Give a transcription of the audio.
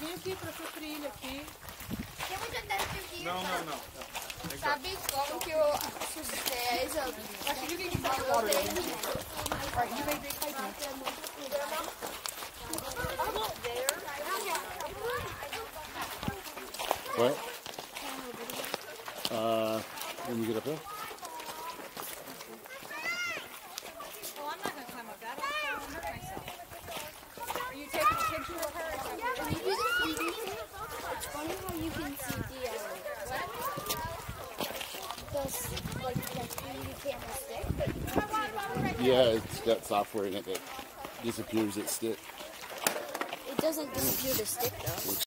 Vem aqui pra sua trilha aqui. Tem muita gente Não, não, não. Sabe como que o César, acho que ele falou dele. What? Uh, when you get up there? Like, the 3D stick, but you can't see the Yeah, it's got software in it that disappears its stick. It doesn't disappear the stick, though.